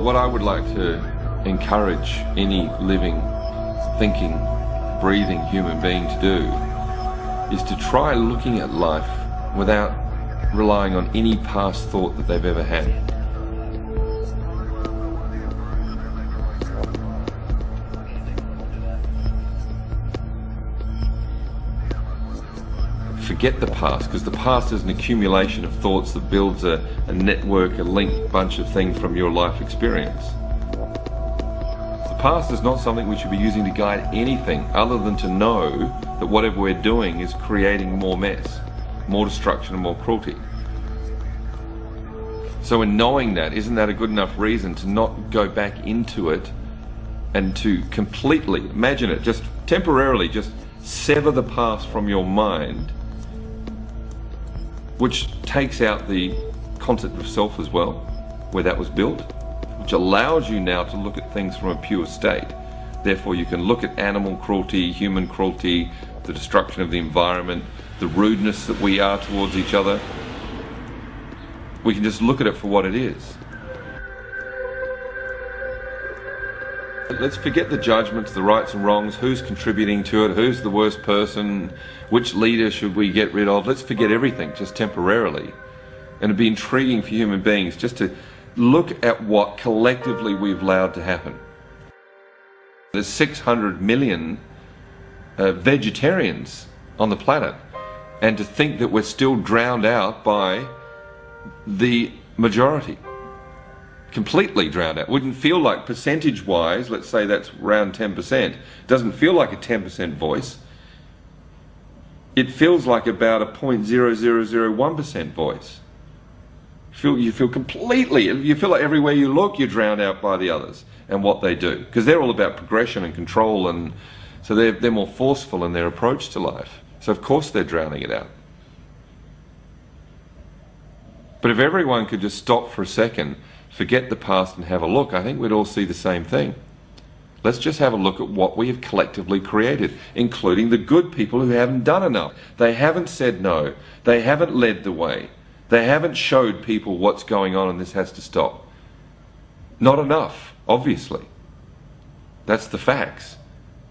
what I would like to encourage any living, thinking, breathing human being to do is to try looking at life without relying on any past thought that they've ever had. Forget the past, because the past is an accumulation of thoughts that builds a, a network, a link bunch of things from your life experience. The past is not something we should be using to guide anything other than to know that whatever we're doing is creating more mess more destruction and more cruelty. So, in knowing that, isn't that a good enough reason to not go back into it and to completely imagine it, just temporarily, just sever the past from your mind, which takes out the concept of self as well, where that was built, which allows you now to look at things from a pure state. Therefore, you can look at animal cruelty, human cruelty, the destruction of the environment, the rudeness that we are towards each other. We can just look at it for what it is. Let's forget the judgments, the rights and wrongs, who's contributing to it, who's the worst person, which leader should we get rid of. Let's forget everything just temporarily. And it'd be intriguing for human beings just to look at what collectively we've allowed to happen. There's 600 million uh, vegetarians on the planet and to think that we're still drowned out by the majority. Completely drowned out. Wouldn't feel like percentage wise, let's say that's around 10%, doesn't feel like a 10% voice. It feels like about a 0.0001% voice. You feel, you feel completely, you feel like everywhere you look, you're drowned out by the others and what they do. Because they're all about progression and control, and so they're, they're more forceful in their approach to life. So, of course, they're drowning it out. But if everyone could just stop for a second, forget the past, and have a look, I think we'd all see the same thing. Let's just have a look at what we have collectively created, including the good people who haven't done enough. They haven't said no. They haven't led the way. They haven't showed people what's going on and this has to stop. Not enough, obviously. That's the facts.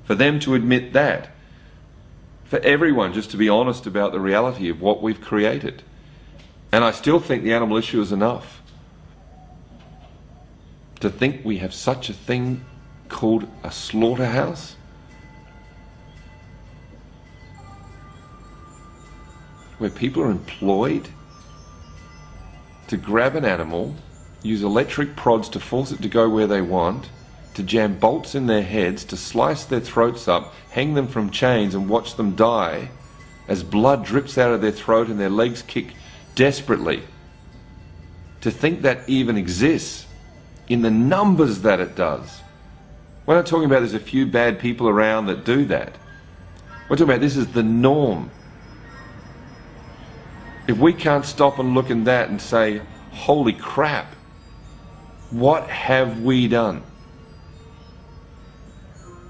For them to admit that for everyone just to be honest about the reality of what we've created. And I still think the animal issue is enough. To think we have such a thing called a slaughterhouse? Where people are employed to grab an animal, use electric prods to force it to go where they want, to jam bolts in their heads, to slice their throats up, hang them from chains, and watch them die as blood drips out of their throat and their legs kick desperately. To think that even exists in the numbers that it does. We're not talking about there's a few bad people around that do that. We're talking about this is the norm. If we can't stop and look in that and say, holy crap, what have we done?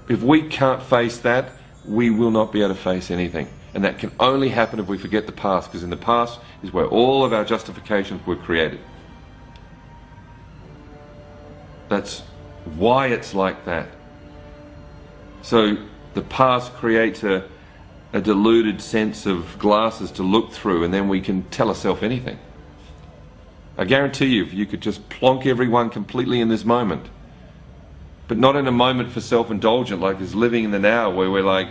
If we can't face that, we will not be able to face anything. And that can only happen if we forget the past, because in the past is where all of our justifications were created. That's why it's like that. So the past creates a, a deluded sense of glasses to look through, and then we can tell ourselves anything. I guarantee you, if you could just plonk everyone completely in this moment, but not in a moment for self-indulgent like this living in the now where we're like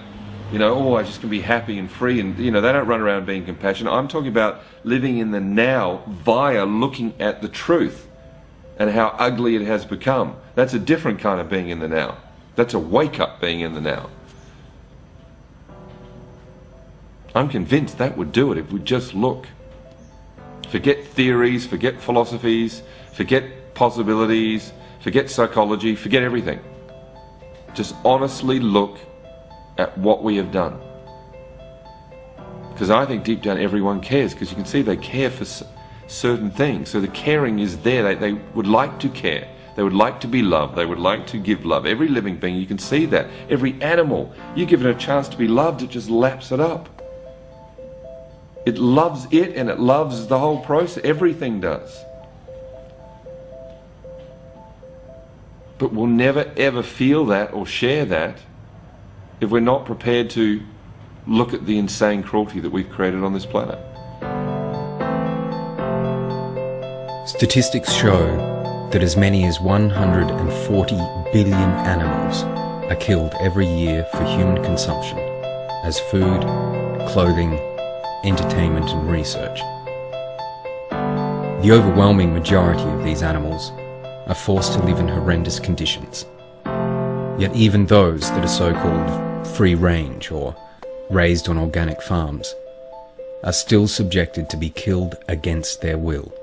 you know oh i just can be happy and free and you know they don't run around being compassionate i'm talking about living in the now via looking at the truth and how ugly it has become that's a different kind of being in the now that's a wake up being in the now i'm convinced that would do it if we just look forget theories forget philosophies forget possibilities Forget psychology, forget everything. Just honestly look at what we have done. Because I think deep down everyone cares, because you can see they care for certain things. So the caring is there. They, they would like to care. They would like to be loved. They would like to give love. Every living being, you can see that. Every animal, you give it a chance to be loved, it just laps it up. It loves it and it loves the whole process. Everything does. But we'll never ever feel that or share that if we're not prepared to look at the insane cruelty that we've created on this planet. Statistics show that as many as 140 billion animals are killed every year for human consumption as food, clothing, entertainment and research. The overwhelming majority of these animals are forced to live in horrendous conditions. Yet even those that are so-called free range or raised on organic farms are still subjected to be killed against their will.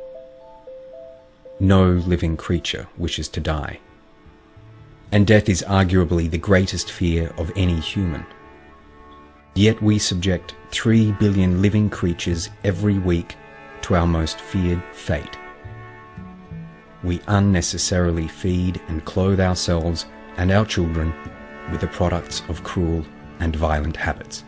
No living creature wishes to die. And death is arguably the greatest fear of any human. Yet we subject 3 billion living creatures every week to our most feared fate. We unnecessarily feed and clothe ourselves and our children with the products of cruel and violent habits.